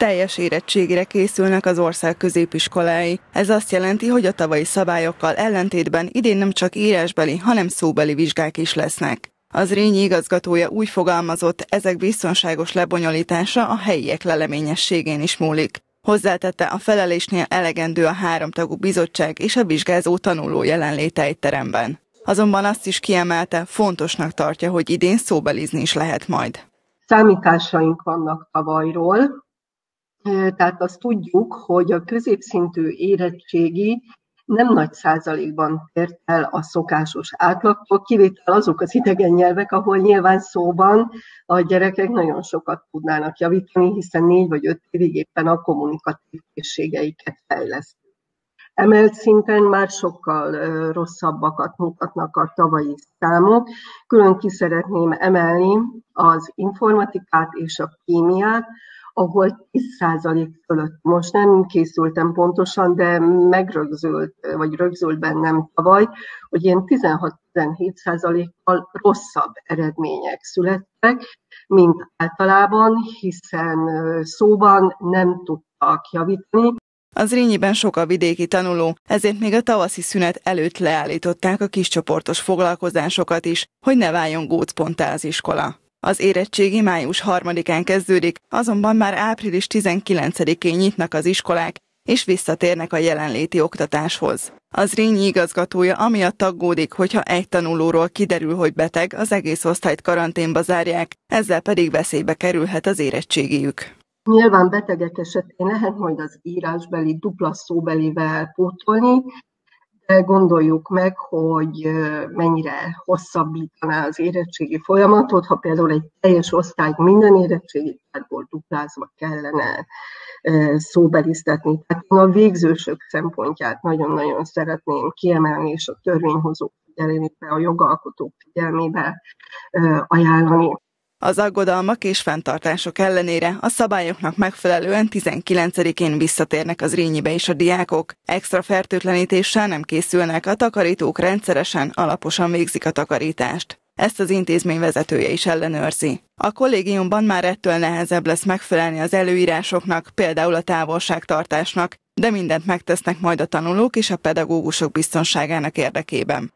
teljes érettségére készülnek az ország középiskolái. Ez azt jelenti, hogy a tavalyi szabályokkal ellentétben idén nem csak írásbeli, hanem szóbeli vizsgák is lesznek. Az Rényi igazgatója úgy fogalmazott, ezek biztonságos lebonyolítása a helyiek leleményességén is múlik. Hozzátette, a felelésnél elegendő a háromtagú bizottság és a vizsgázó tanuló jelenléte egy teremben. Azonban azt is kiemelte, fontosnak tartja, hogy idén szóbelizni is lehet majd. Számításaink vannak tavalyról, tehát azt tudjuk, hogy a középszintű érettségi nem nagy százalékban tért el a szokásos átlagtól, kivétel azok az idegen nyelvek, ahol nyilván szóban a gyerekek nagyon sokat tudnának javítani, hiszen négy vagy öt évig éppen a kommunikatív készségeiket fejleszt. Emelt szinten már sokkal rosszabbakat mutatnak a tavalyi számok. Külön ki szeretném emelni az informatikát és a kémiát, ahol 10% fölött. Most nem készültem pontosan, de megrögzült, vagy rögzült bennem tavaly, hogy ilyen 16-17%-kal rosszabb eredmények születtek, mint általában, hiszen szóban nem tudtak javítani, az Rényiben sok a vidéki tanuló, ezért még a tavaszi szünet előtt leállították a kiscsoportos foglalkozásokat is, hogy ne váljon gócponttá az iskola. Az érettségi május 3-án kezdődik, azonban már április 19-én nyitnak az iskolák, és visszatérnek a jelenléti oktatáshoz. Az Rényi igazgatója amiatt aggódik, hogyha egy tanulóról kiderül, hogy beteg, az egész osztályt karanténba zárják, ezzel pedig veszélybe kerülhet az érettségiük. Nyilván betegek esetén lehet majd az írásbeli, dupla szóbelivel pótolni, gondoljuk meg, hogy mennyire hosszabbítaná az érettségi folyamatot, ha például egy teljes osztály minden érettségi tárgyból duplázva kellene szóbeliztetni. Tehát én a végzősök szempontját nagyon-nagyon szeretném kiemelni, és a törvényhozók figyelmébe, a jogalkotók figyelmébe ajánlani. Az aggodalmak és fenntartások ellenére a szabályoknak megfelelően 19-én visszatérnek az Rényibe is a diákok. Extra fertőtlenítéssel nem készülnek, a takarítók rendszeresen, alaposan végzik a takarítást. Ezt az intézmény vezetője is ellenőrzi. A kollégiumban már ettől nehezebb lesz megfelelni az előírásoknak, például a távolságtartásnak, de mindent megtesznek majd a tanulók és a pedagógusok biztonságának érdekében.